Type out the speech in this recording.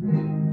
Amen.